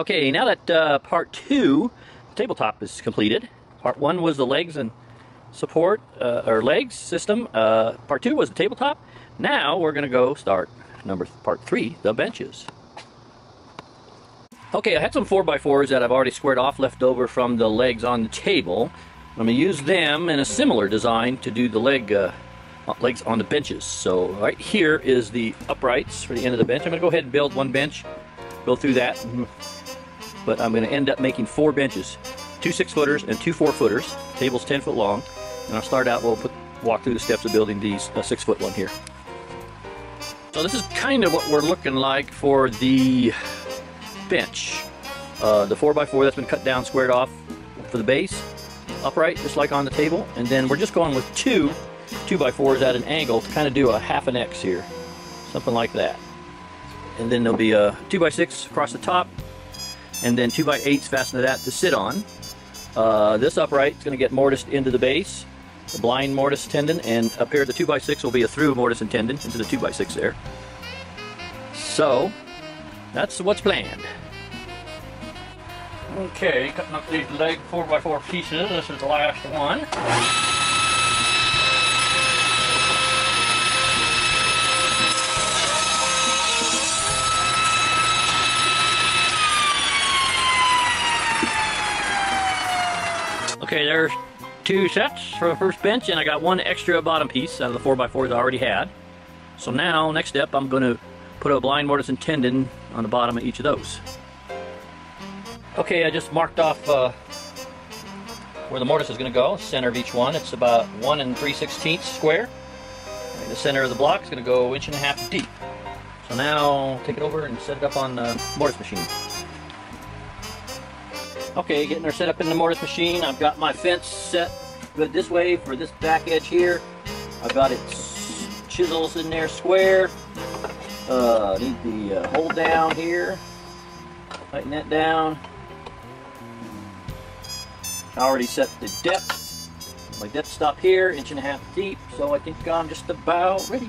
Okay, now that uh, part two, the tabletop is completed. Part one was the legs and support, uh, or legs system. Uh, part two was the tabletop. Now we're gonna go start number part three, the benches. Okay, I had some 4x4s that I've already squared off left over from the legs on the table. I'm to use them in a similar design to do the leg uh, legs on the benches. So right here is the uprights for the end of the bench. I'm to go ahead and build one bench, go through that, but I'm going to end up making four benches, two six footers and two four footers. Table's 10 foot long, and I'll start out, we'll put, walk through the steps of building these six foot one here. So this is kind of what we're looking like for the bench. Uh, the 4x4 that's been cut down, squared off for the base, upright, just like on the table. And then we're just going with two 2x4s at an angle to kind of do a half an X here. Something like that. And then there'll be a 2x6 across the top, and then 2x8s fastened to that to sit on. Uh, this upright is going to get mortised into the base, the blind mortise tenon, and up here the 2x6 will be a through mortise and tenon into the 2x6 there. So, that's what's planned. Okay, cutting up these leg 4x4 pieces. This is the last one. Okay, there's two sets for the first bench, and I got one extra bottom piece out of the 4x4s I already had. So now, next step, I'm going to put a blind mortise and tenon on the bottom of each of those. Okay, I just marked off uh, where the mortise is going to go, center of each one. It's about 1 and 3 16ths square. The center of the block is going to go inch and a half deep. So now take it over and set it up on the mortise machine. Okay, getting her set up in the mortise machine. I've got my fence set good this way for this back edge here. I've got it chisels in there square. Uh, need the uh, hold down here. Tighten that down. I already set the depth. My depth stop here, inch and a half deep, so I think I'm just about ready.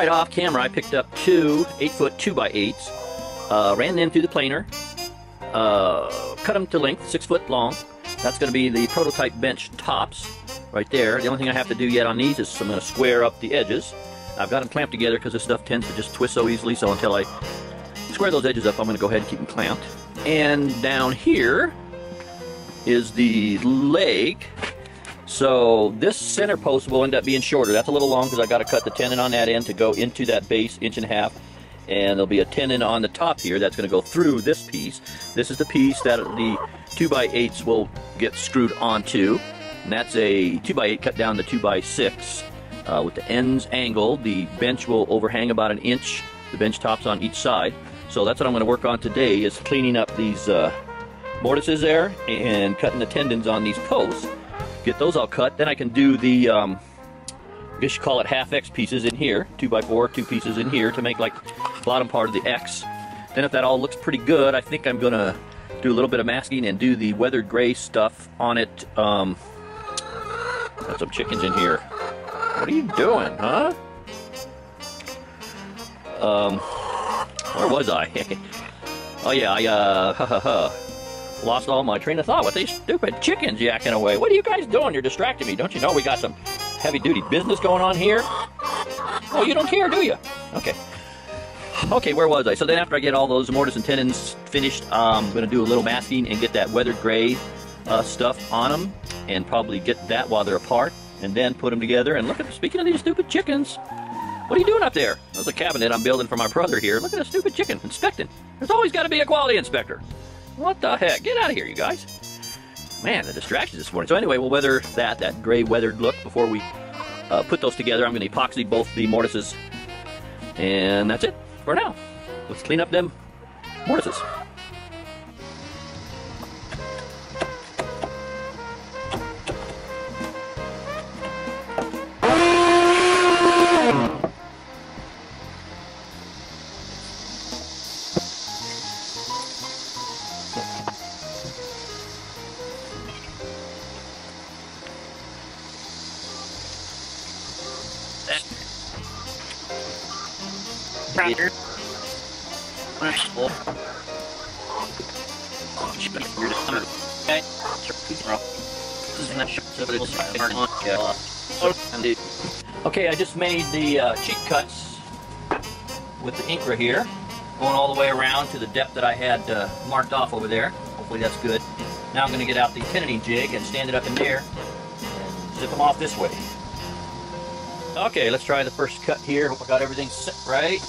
right, off camera, I picked up two 8-foot 2x8s, uh, ran them through the planer, uh, cut them to length, 6 foot long. That's going to be the prototype bench tops right there. The only thing I have to do yet on these is I'm going to square up the edges. I've got them clamped together because this stuff tends to just twist so easily, so until I square those edges up, I'm going to go ahead and keep them clamped. And down here is the leg. So this center post will end up being shorter. That's a little long because I got to cut the tenon on that end to go into that base inch and a half. And there'll be a tenon on the top here that's going to go through this piece. This is the piece that the 2x8s will get screwed onto. And that's a 2x8 cut down to 2x6. Uh, with the ends angled, the bench will overhang about an inch, the bench tops on each side. So that's what I'm going to work on today is cleaning up these uh, mortises there and cutting the tenons on these posts. Get those all cut, then I can do the, um, I guess you call it half X pieces in here, two by four, two pieces in here to make like bottom part of the X. Then if that all looks pretty good, I think I'm to do a little bit of masking and do the weathered gray stuff on it. Um, got some chickens in here. What are you doing, huh? Um, where was I? oh yeah, I uh, lost all my train of thought with these stupid chickens yakking away. What are you guys doing? You're distracting me. Don't you know we got some heavy-duty business going on here? Oh, you don't care, do you? Okay. Okay, where was I? So then after I get all those mortise and tenons finished, I'm going to do a little masking and get that weathered gray uh, stuff on them and probably get that while they're apart and then put them together. And look at, speaking of these stupid chickens, what are you doing up there? There's a cabinet I'm building for my brother here. Look at a stupid chicken inspecting. There's always got to be a quality inspector. What the heck? Get out of here, you guys. Man, the distractions this morning. So anyway, we'll weather that, that gray weathered look before we uh, put those together. I'm going to epoxy both the mortises. And that's it for now. Let's clean up them mortises. Okay, I just made the uh, cheek cuts with the Incra here, going all the way around to the depth that I had uh, marked off over there. Hopefully that's good. Now I'm going to get out the tenon jig and stand it up in there and zip them off this way. Okay, let's try the first cut here. Hope I got everything set right.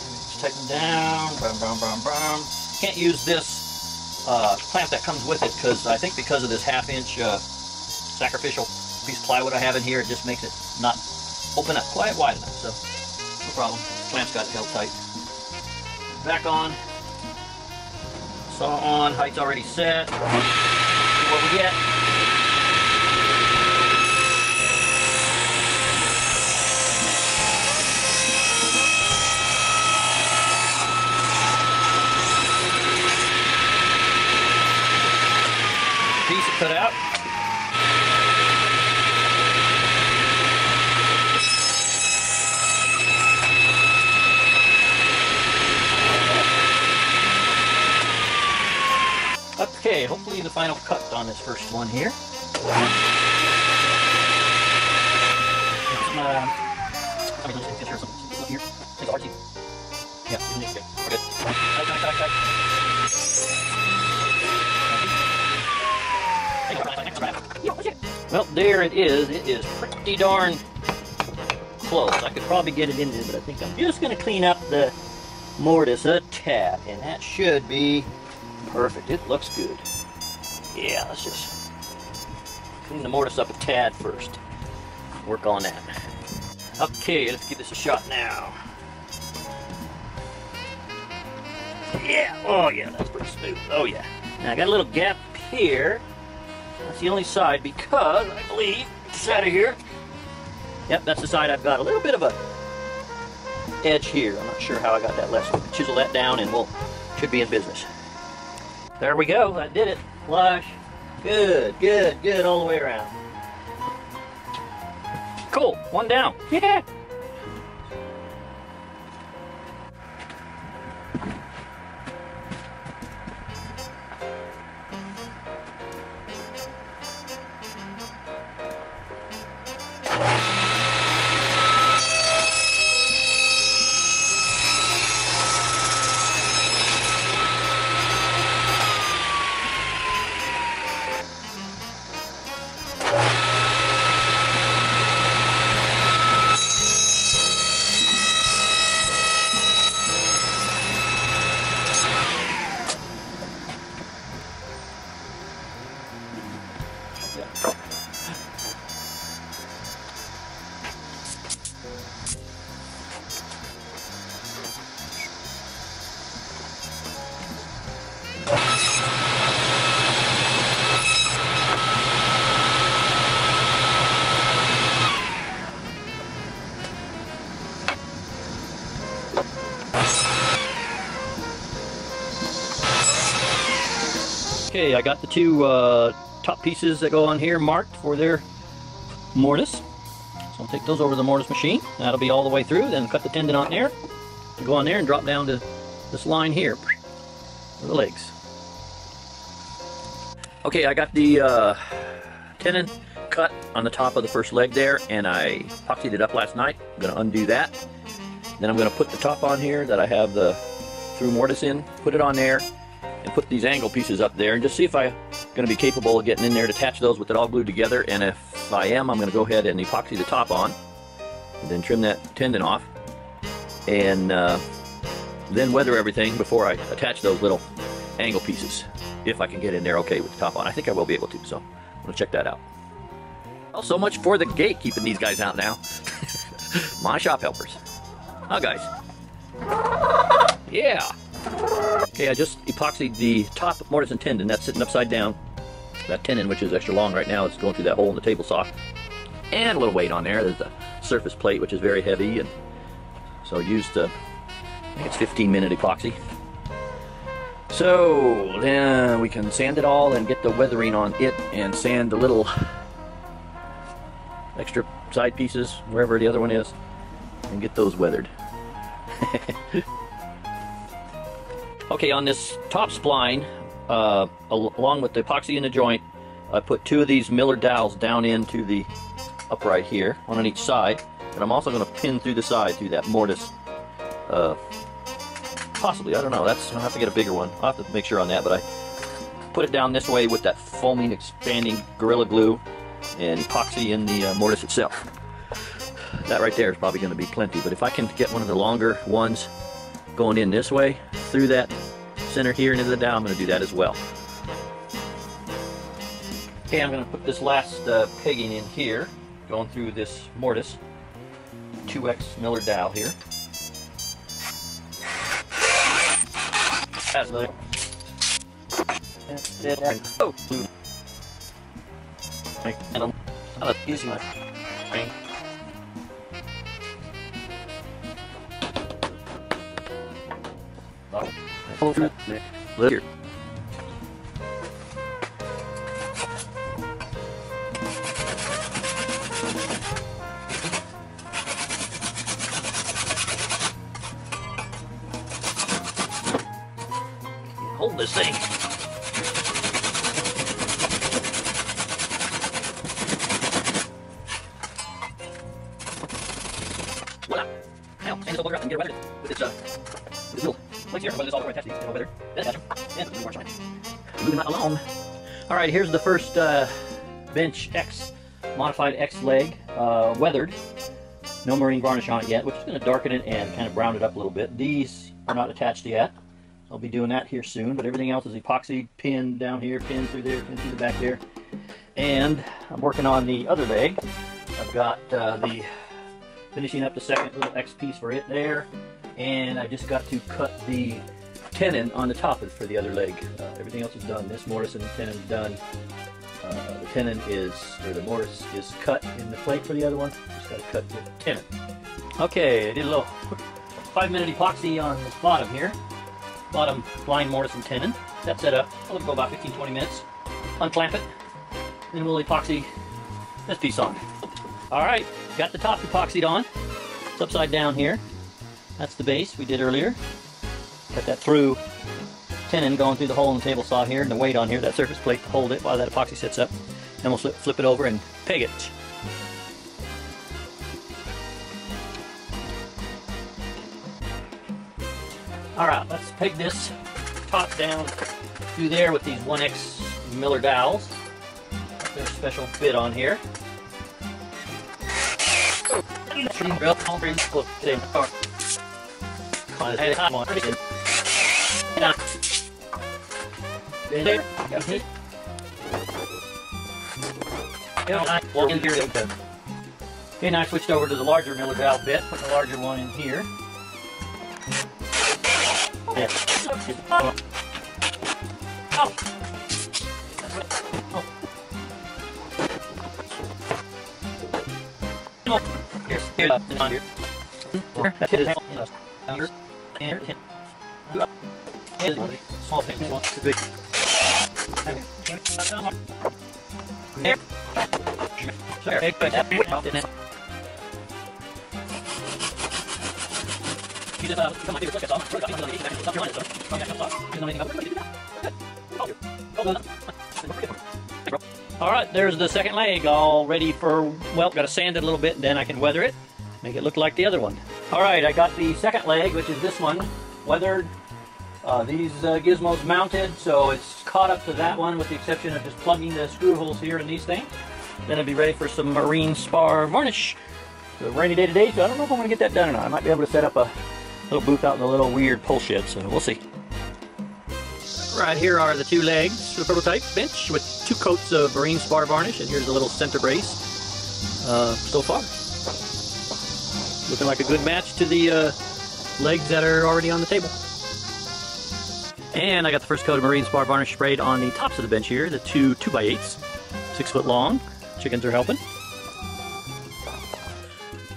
Just tighten down. Can't use this uh, clamp that comes with it because I think because of this half inch uh, sacrificial piece of plywood I have in here, it just makes it not open up quite wide enough. So, no problem. Clamp's got it held tight. Back on. Saw on. Height's already set. See what we get. It out. Okay, hopefully the final cut on this first one here. Uh, I mean, let's some here. It's artsy. Yeah, you can- yeah, we're Well, there it is. It is pretty darn close. I could probably get it in there, but I think I'm just going to clean up the mortise a tad, and that should be perfect. It looks good. Yeah, let's just clean the mortise up a tad first. Work on that. Okay, let's give this a shot now. Yeah, oh yeah, that's pretty smooth. Oh yeah. Now I got a little gap here. That's the only side because I believe it's out of here. Yep, that's the side I've got a little bit of a edge here. I'm not sure how I got that left. So chisel that down and we'll should be in business. There we go. I did it. Flush. Good, good, good all the way around. Cool. One down. Yeah. Okay, I got the two uh, top pieces that go on here marked for their mortise. So I'll take those over to the mortise machine. That'll be all the way through. Then cut the tenon on there. Go on there and drop down to this line here for the legs. Okay, I got the uh, tenon cut on the top of the first leg there, and I epoxied it up last night. I'm going to undo that. Then I'm going to put the top on here that I have the through mortise in, put it on there, and put these angle pieces up there and just see if I'm going to be capable of getting in there to attach those with it all glued together and if I am I'm going to go ahead and epoxy the top on and then trim that tenon off and uh, then weather everything before I attach those little angle pieces. if I can get in there okay with the top on. I think I will be able to, so I'm gonna check that out. Well, so much for the gate keeping these guys out now. My shop helpers. Huh, guys? Yeah. Okay, I just epoxied the top mortise and tenon. That's sitting upside down. That tenon, which is extra long right now, is going through that hole in the table saw. And a little weight on there. There's the surface plate, which is very heavy, and so I used, uh, I think it's 15 minute epoxy. So then we can sand it all and get the weathering on it and sand the little extra side pieces wherever the other one is and get those weathered. okay, on this top spline, uh, al along with the epoxy in the joint, I put two of these Miller dowels down into the upright here, one on each side, and I'm also going to pin through the side through that mortise. Uh, possibly, I don't know. That's I'll have to get a bigger one. I'll have to make sure on that, but I put it down this way with that foaming, expanding Gorilla Glue and epoxy in the uh, mortise itself. That right there is probably going to be plenty, but if I can get one of the longer ones going in this way through that center here and into the dowel, I'm going to do that as well. Okay, I'm going to put this last uh, pegging in here, going through this mortise, 2X Miller dowel here. That's the oh, and I'm not easy my Look here. Hold this thing. Over. And more. Moving right along. All right, here's the first uh, bench X, modified X leg, uh, weathered. No marine varnish on it yet, which is going to darken it and kind of brown it up a little bit. These are not attached yet. I'll be doing that here soon, but everything else is epoxy pinned down here, pinned through there, pinned through the back there. And I'm working on the other leg. I've got uh, the finishing up the second little X piece for it there. And I just got to cut the tenon on the top for the other leg. Uh, everything else is done. This mortise and tenon is done. Uh, the tenon is, or the mortise is cut in the plate for the other one. Just got to cut the tenon. Okay, I did a little five minute epoxy on the bottom here. Bottom blind mortise and tenon. That's set up. I'll go about 15-20 minutes. Unclamp it. Then we'll epoxy this piece on. Alright, got the top epoxied on. It's upside down here. That's the base we did earlier. Got that through tenon going through the hole in the table saw here and the weight on here, that surface plate to hold it while that epoxy sits up. Then we'll flip, flip it over and peg it. Alright, let's peg this top down through there with these 1X Miller dowels. There's a special bit on here. Okay, now I switched over to the larger Miller valve bit, put the larger one in here. Yeah. Oh. Oh. Small thing, small, big. There. Sure, big, All right, there's the second leg, all ready for, well, got to sand it a little bit, and then I can weather it, make it look like the other one. All right, I got the second leg, which is this one, weathered. Uh, these uh, gizmos mounted, so it's caught up to that one with the exception of just plugging the screw holes here in these things. Then it'll be ready for some marine spar varnish. It's a rainy day today, so I don't know if I'm going to get that done or not. I might be able to set up a little booth out in the little weird pole shed, so we'll see. Right here are the two legs for the prototype bench with two coats of marine spar varnish, and here's the little center brace uh, so far. Looking like a good match to the uh, legs that are already on the table. And I got the first coat of marine spar varnish sprayed on the tops of the bench here, the two 2x8s, six foot long. Chickens are helping.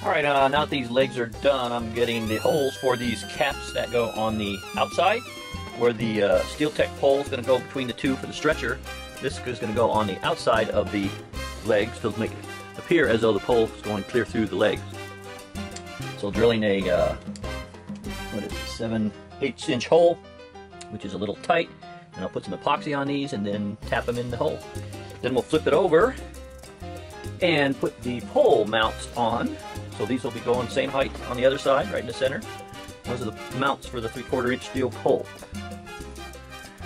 Alright, uh, now that these legs are done, I'm getting the holes for these caps that go on the outside, where the uh, Steel-Tech pole is going to go between the two for the stretcher. This is going to go on the outside of the legs to make it appear as though the pole is going clear through the legs. So drilling a, uh, what is it, 7 8 inch hole, which is a little tight, and I'll put some epoxy on these and then tap them in the hole. Then we'll flip it over and put the pole mounts on so these will be going same height on the other side, right in the center. Those are the mounts for the 3 quarter inch steel pole.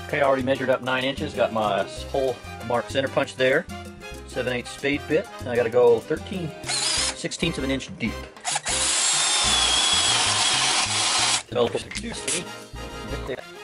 Okay, I already measured up 9 inches, got my hole mark center punch there. 7 8 spade bit, and I gotta go 13 sixteenths of an inch deep.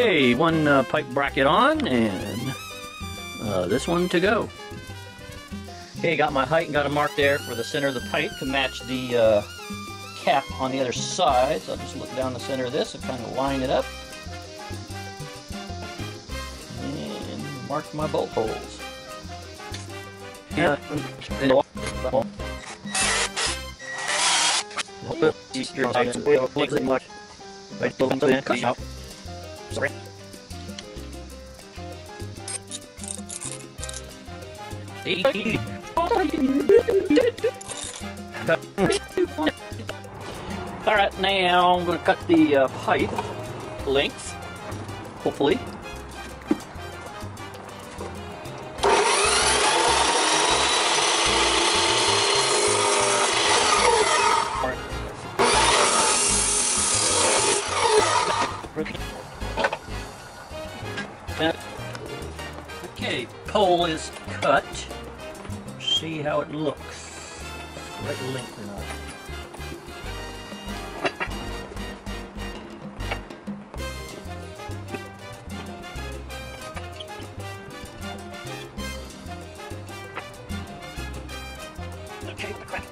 Okay, one uh, pipe bracket on, and uh, this one to go. Okay, got my height and got a mark there for the center of the pipe to match the uh, cap on the other side. So I'll just look down the center of this and kind of line it up. And mark my bolt holes. Yeah. Alright, now I'm going to cut the uh, pipe length, hopefully. Is cut. See how it looks. Right length or not. Okay, crap.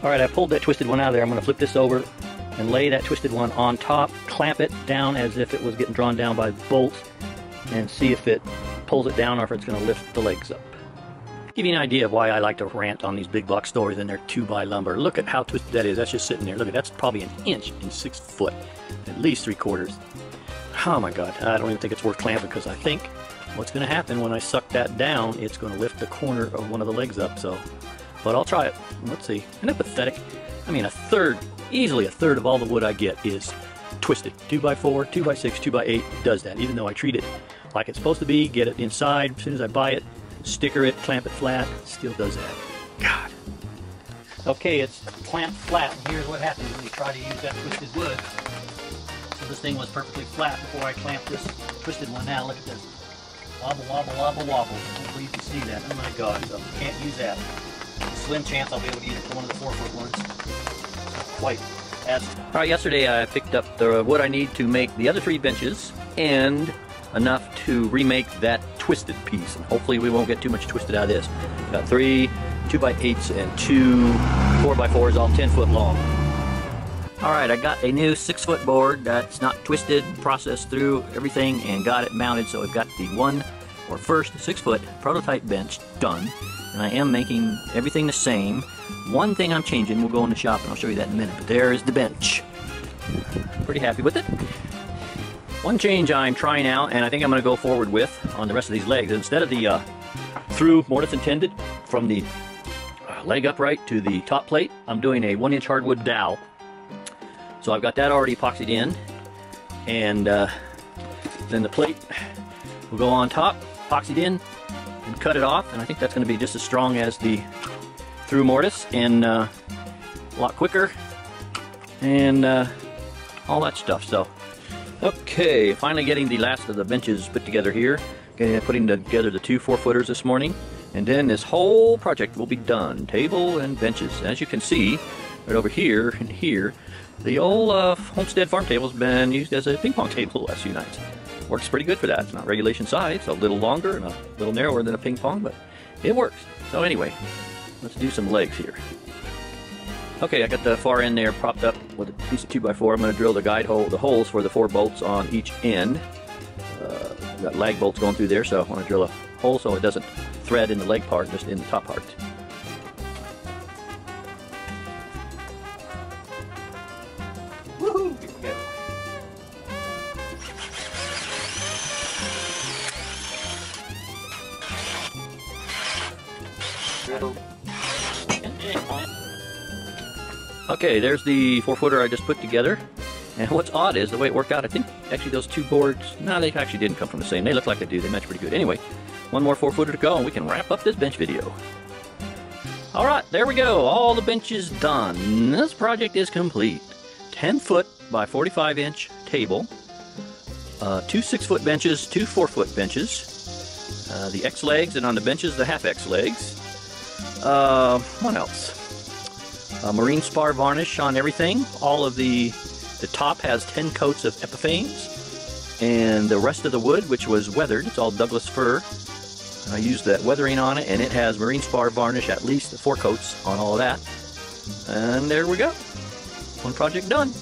Up. Alright, I pulled that twisted one out of there. I'm going to flip this over and lay that twisted one on top, clamp it down as if it was getting drawn down by bolts, and see if it pulls it down or if it's going to lift the legs up. Give you an idea of why I like to rant on these big block stories and their 2x lumber. Look at how twisted that is. That's just sitting there. Look at that's probably an inch in 6 foot. At least 3 quarters. Oh my god, I don't even think it's worth clamping because I think what's going to happen when I suck that down, it's going to lift the corner of one of the legs up. So, But I'll try it. Let's see. Isn't that pathetic? I mean, a third, easily a third of all the wood I get is twisted. 2x4, 2x6, 2x8 does that. Even though I treat it like it's supposed to be, get it inside as soon as I buy it, sticker it, clamp it flat, still does that. God. Okay, it's clamped flat, and here's what happens when you try to use that twisted wood. So this thing was perfectly flat before I clamped this twisted one. Now look at this. Wobble, wobble, wobble, wobble. Hopefully you can see that. Oh my god, so can't use that. Slim chance I'll be able to use one of the four foot ones. Quite as. Alright, yesterday I picked up the wood I need to make the other three benches and enough to remake that twisted piece. And hopefully we won't get too much twisted out of this. Got three 2x8s and two 4x4s, all 10 foot long. Alright, I got a new 6 foot board that's not twisted, processed through everything, and got it mounted. So I've got the one or first six foot prototype bench done. And I am making everything the same. One thing I'm changing, we'll go in the shop and I'll show you that in a minute, but there is the bench. Pretty happy with it. One change I'm trying out, and I think I'm going to go forward with on the rest of these legs, instead of the uh, through mortise intended from the uh, leg upright to the top plate, I'm doing a one inch hardwood dowel. So I've got that already epoxied in, and uh, then the plate will go on top, epoxied in, and cut it off, and I think that's going to be just as strong as the through mortise, and uh, a lot quicker, and uh, all that stuff. So, okay, finally getting the last of the benches put together here. Getting, putting together the two four footers this morning. And then this whole project will be done. Table and benches. As you can see, right over here and here, the old uh, Homestead farm table has been used as a ping pong table the last few nights. Works pretty good for that. It's not regulation size, a little longer and a little narrower than a ping pong, but it works. So anyway, let's do some legs here. Okay, I got the far end there propped up with a piece of 2x4. I'm going to drill the guide hole, the holes for the four bolts on each end. Uh, got lag bolts going through there, so I want to drill a hole so it doesn't thread in the leg part, just in the top part. Okay, there's the four footer I just put together. And what's odd is the way it worked out, I think actually those two boards, no, they actually didn't come from the same. They look like they do, they match pretty good. Anyway, one more four footer to go and we can wrap up this bench video. All right, there we go. All the benches done. This project is complete. 10 foot by 45 inch table, uh, two six foot benches, two four foot benches, uh, the X legs, and on the benches, the half X legs. Uh, what else? Uh, marine spar varnish on everything. All of the the top has 10 coats of Epiphanes, and the rest of the wood, which was weathered, it's all Douglas fir. I used that weathering on it, and it has marine spar varnish, at least four coats on all of that. And there we go. One project done.